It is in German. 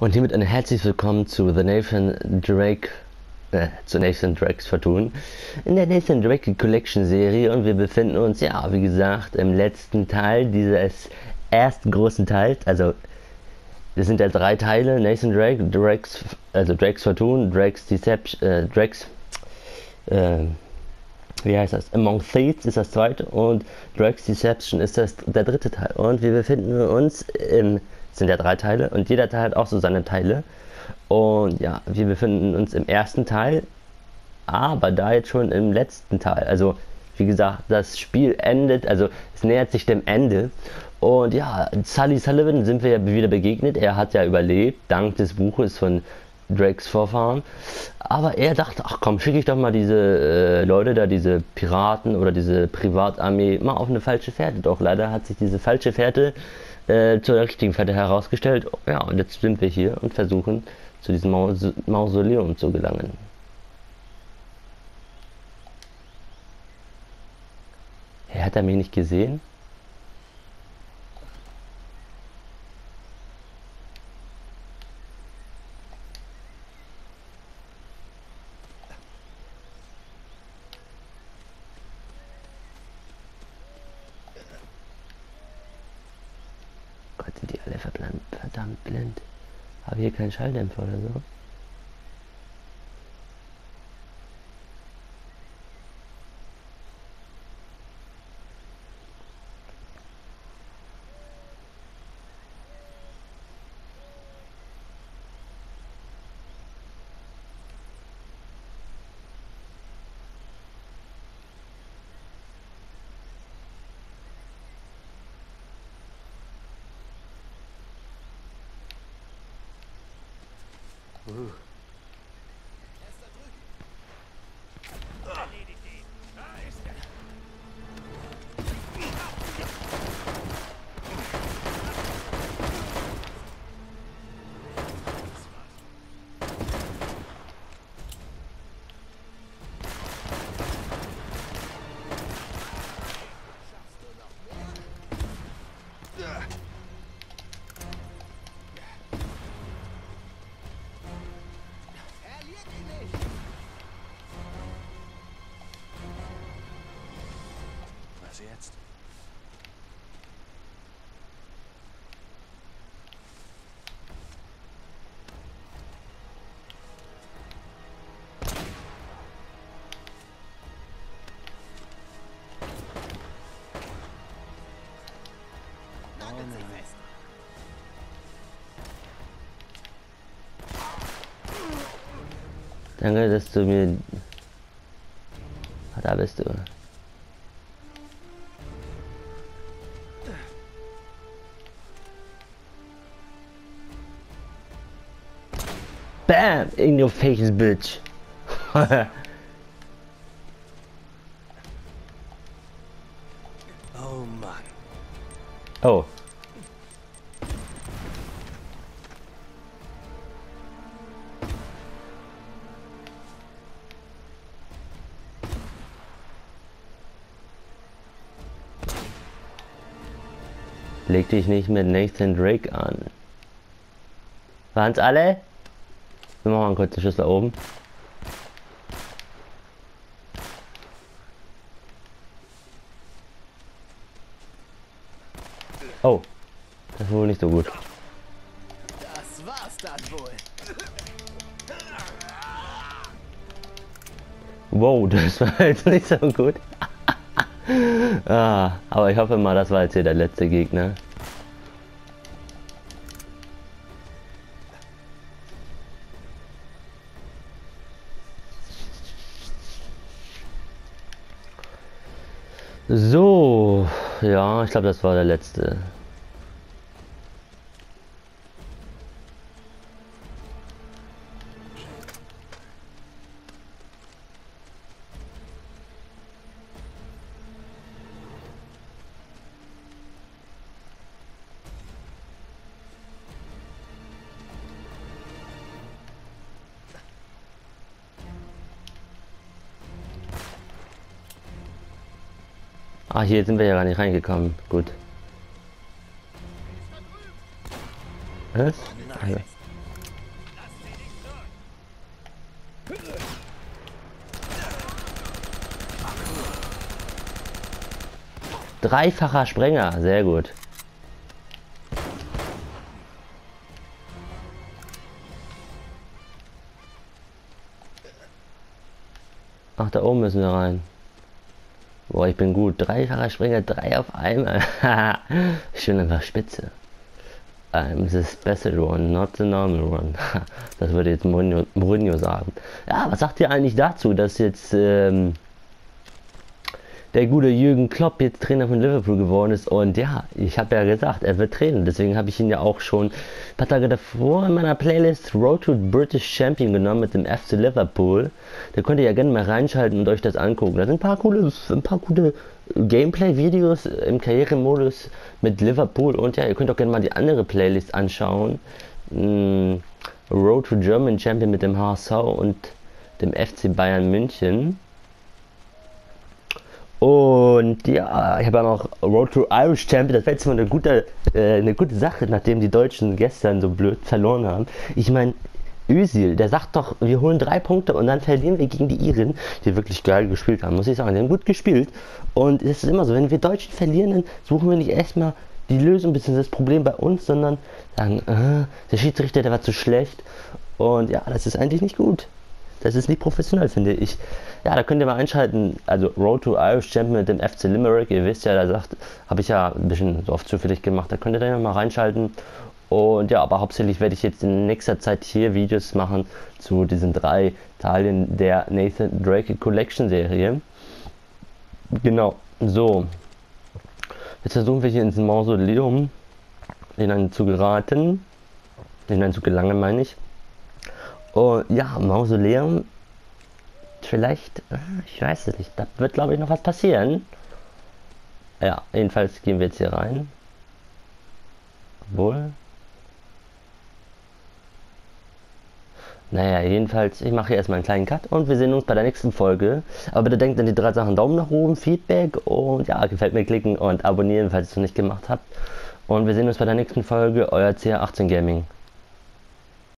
Und hiermit ein herzlich willkommen zu The Nathan Drake, äh, zu Nathan Drakes Vertun, in der Nathan Drake Collection Serie und wir befinden uns, ja, wie gesagt, im letzten Teil dieses ersten großen Teils, also es sind ja drei Teile, Nathan Drake, Drakes, also Drakes Vertun, Drakes Deception, äh, Drakes, äh, wie heißt das? Among Thieves ist das zweite und Drakes Deception ist das, der dritte Teil. Und wir befinden uns im sind ja drei Teile und jeder Teil hat auch so seine Teile. Und ja, wir befinden uns im ersten Teil, aber da jetzt schon im letzten Teil. Also, wie gesagt, das Spiel endet, also es nähert sich dem Ende. Und ja, Sully Sullivan sind wir ja wieder begegnet. Er hat ja überlebt, dank des Buches von Drakes Vorfahren. Aber er dachte, ach komm, schicke ich doch mal diese äh, Leute da, diese Piraten oder diese Privatarmee mal auf eine falsche Fährte. Doch leider hat sich diese falsche Fährte äh, zur richtigen Fährte herausgestellt. Ja, und jetzt sind wir hier und versuchen zu diesem Maus Mausoleum zu gelangen. Hat er mich nicht gesehen? Verdammt blind. Habe hier keinen Schalldämpfer oder so. Ooh. Sie jetzt? Danke, dass du mir... Da bist du. Bam! In your face, bitch. oh Mann. Oh. Leg dich nicht mit Nathan Drake an. Waren's alle? Wir machen einen kurzen Schuss da oben. Oh, das ist wohl nicht so gut. Das war's dann wohl. Wow, das war jetzt nicht so gut. ah, aber ich hoffe mal, das war jetzt hier der letzte Gegner. So, ja, ich glaube, das war der letzte. Ah, hier sind wir ja gar nicht reingekommen. Gut. Was? Ah, Nein. Dreifacher Sprenger, sehr gut. Ach, da oben müssen wir rein. Boah, ich bin gut. Dreifacher Springer, drei auf einmal. ich bin einfach spitze. I'm the special one, not the normal one. das würde jetzt Mourinho, Mourinho, sagen. Ja, was sagt ihr eigentlich dazu, dass jetzt ähm, der gute Jürgen Klopp jetzt Trainer von Liverpool geworden ist. Und ja, ich habe ja gesagt, er wird trainen. Deswegen habe ich ihn ja auch schon ein paar Tage davor in meiner Playlist Road to British Champion genommen mit dem FC Liverpool. Da könnt ihr ja gerne mal reinschalten und euch das angucken. Da sind ein paar coole, ein paar gute Gameplay-Videos im Karrieremodus mit Liverpool. Und ja, ihr könnt auch gerne mal die andere Playlist anschauen. Hm, Road to German Champion mit dem HSV und dem FC Bayern München. Und ja, ich habe auch noch Road to Irish Champion. Das wäre jetzt mal eine gute, äh, eine gute Sache, nachdem die Deutschen gestern so blöd verloren haben. Ich meine, Özil, der sagt doch, wir holen drei Punkte und dann verlieren wir gegen die Iren, die wirklich geil gespielt haben, muss ich sagen. Die haben gut gespielt. Und es ist immer so, wenn wir Deutschen verlieren, dann suchen wir nicht erstmal die Lösung bzw. das Problem bei uns, sondern sagen, äh, der Schiedsrichter, der war zu schlecht. Und ja, das ist eigentlich nicht gut. Das ist nicht professionell, finde ich. Ja, da könnt ihr mal einschalten. Also Road to Irish Champion mit dem FC Limerick. Ihr wisst ja, da sagt, habe ich ja ein bisschen so oft zufällig gemacht. Da könnt ihr da mal reinschalten. Und ja, aber hauptsächlich werde ich jetzt in nächster Zeit hier Videos machen zu diesen drei Teilen der Nathan Drake Collection Serie. Genau, so. Jetzt versuchen wir hier ins Mausoleum hinein zu geraten. Hinein zu gelangen, meine ich. Und ja, Mausoleum. Vielleicht, äh, ich weiß es nicht. Da wird, glaube ich, noch was passieren. Ja, jedenfalls gehen wir jetzt hier rein. Wohl. Naja, jedenfalls, ich mache hier erstmal einen kleinen Cut und wir sehen uns bei der nächsten Folge. Aber bitte denkt an die drei Sachen Daumen nach oben, Feedback und ja, gefällt mir klicken und abonnieren, falls ihr es noch nicht gemacht habt. Und wir sehen uns bei der nächsten Folge, euer CR18 Gaming.